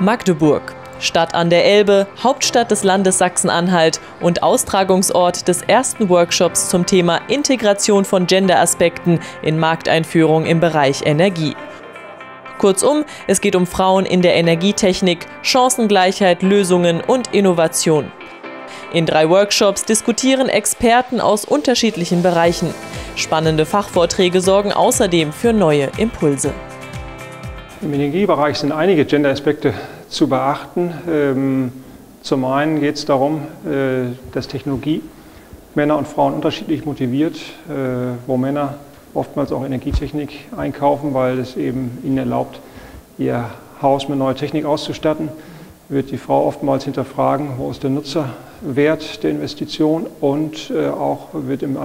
Magdeburg. Stadt an der Elbe, Hauptstadt des Landes Sachsen-Anhalt und Austragungsort des ersten Workshops zum Thema Integration von Gender-Aspekten in Markteinführung im Bereich Energie. Kurzum, es geht um Frauen in der Energietechnik, Chancengleichheit, Lösungen und Innovation. In drei Workshops diskutieren Experten aus unterschiedlichen Bereichen. Spannende Fachvorträge sorgen außerdem für neue Impulse. Im Energiebereich sind einige Gender-Aspekte zu beachten. Ähm, zum einen geht es darum, äh, dass Technologie Männer und Frauen unterschiedlich motiviert, äh, wo Männer oftmals auch Energietechnik einkaufen, weil es eben ihnen erlaubt, ihr Haus mit neuer Technik auszustatten, wird die Frau oftmals hinterfragen, wo ist der Nutzerwert der Investition und äh, auch wird in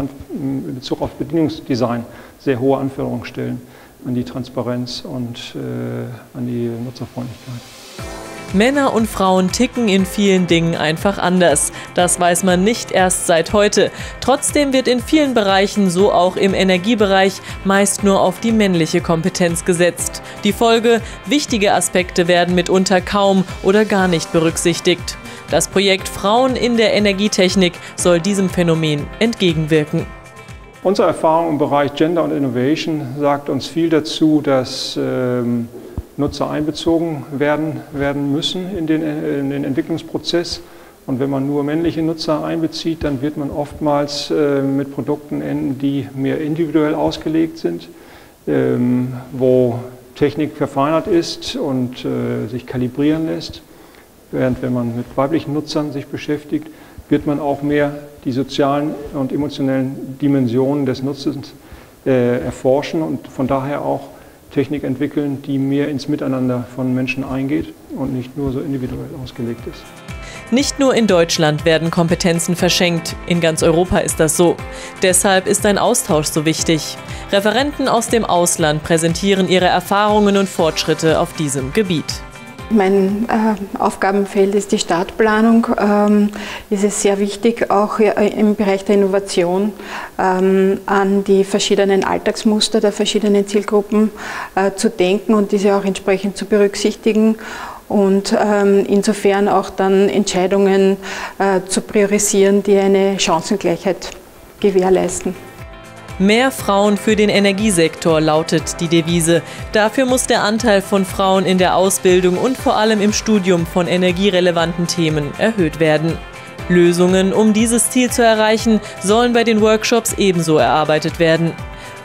Bezug auf Bedienungsdesign sehr hohe Anforderungen stellen an die Transparenz und an die Nutzerfreundlichkeit. Männer und Frauen ticken in vielen Dingen einfach anders. Das weiß man nicht erst seit heute. Trotzdem wird in vielen Bereichen, so auch im Energiebereich, meist nur auf die männliche Kompetenz gesetzt. Die Folge, wichtige Aspekte werden mitunter kaum oder gar nicht berücksichtigt. Das Projekt Frauen in der Energietechnik soll diesem Phänomen entgegenwirken. Unsere Erfahrung im Bereich Gender und Innovation sagt uns viel dazu, dass ähm, Nutzer einbezogen werden, werden müssen in den, in den Entwicklungsprozess. Und wenn man nur männliche Nutzer einbezieht, dann wird man oftmals äh, mit Produkten enden, die mehr individuell ausgelegt sind, ähm, wo Technik verfeinert ist und äh, sich kalibrieren lässt. Während wenn man mit weiblichen Nutzern sich beschäftigt, wird man auch mehr die sozialen und emotionellen Dimensionen des Nutzens äh, erforschen und von daher auch Technik entwickeln, die mehr ins Miteinander von Menschen eingeht und nicht nur so individuell ausgelegt ist. Nicht nur in Deutschland werden Kompetenzen verschenkt, in ganz Europa ist das so. Deshalb ist ein Austausch so wichtig. Referenten aus dem Ausland präsentieren ihre Erfahrungen und Fortschritte auf diesem Gebiet. Mein äh, Aufgabenfeld ist die Stadtplanung. Ähm, ist es sehr wichtig, auch äh, im Bereich der Innovation ähm, an die verschiedenen Alltagsmuster der verschiedenen Zielgruppen äh, zu denken und diese auch entsprechend zu berücksichtigen und ähm, insofern auch dann Entscheidungen äh, zu priorisieren, die eine Chancengleichheit gewährleisten. Mehr Frauen für den Energiesektor lautet die Devise. Dafür muss der Anteil von Frauen in der Ausbildung und vor allem im Studium von energierelevanten Themen erhöht werden. Lösungen, um dieses Ziel zu erreichen, sollen bei den Workshops ebenso erarbeitet werden.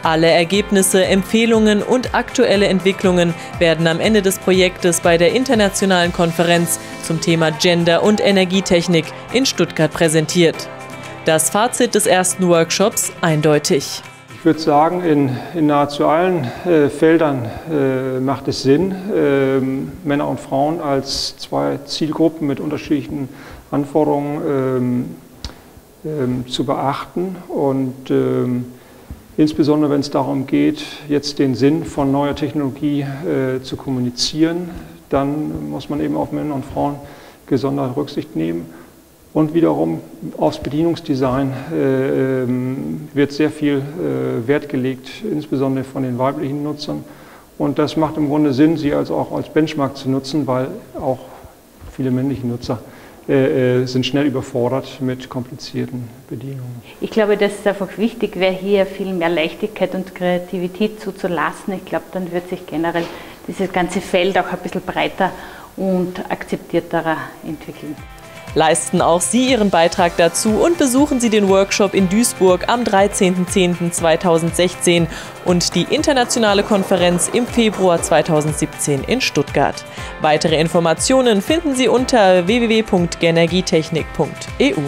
Alle Ergebnisse, Empfehlungen und aktuelle Entwicklungen werden am Ende des Projektes bei der internationalen Konferenz zum Thema Gender und Energietechnik in Stuttgart präsentiert. Das Fazit des ersten Workshops eindeutig. Ich würde sagen, in, in nahezu allen äh, Feldern äh, macht es Sinn, äh, Männer und Frauen als zwei Zielgruppen mit unterschiedlichen Anforderungen ähm, ähm, zu beachten. Und ähm, insbesondere wenn es darum geht, jetzt den Sinn von neuer Technologie äh, zu kommunizieren, dann muss man eben auf Männer und Frauen gesondert Rücksicht nehmen. Und wiederum aufs Bedienungsdesign äh, ähm, wird sehr viel äh, Wert gelegt, insbesondere von den weiblichen Nutzern. Und das macht im Grunde Sinn, sie also auch als Benchmark zu nutzen, weil auch viele männliche Nutzer äh, äh sind schnell überfordert mit komplizierten Bedienungen. Ich glaube, dass es einfach wichtig wäre, hier viel mehr Leichtigkeit und Kreativität zuzulassen. Ich glaube, dann wird sich generell dieses ganze Feld auch ein bisschen breiter und akzeptierterer entwickeln. Leisten auch Sie Ihren Beitrag dazu und besuchen Sie den Workshop in Duisburg am 13.10.2016 und die internationale Konferenz im Februar 2017 in Stuttgart. Weitere Informationen finden Sie unter www.genergietechnik.eu.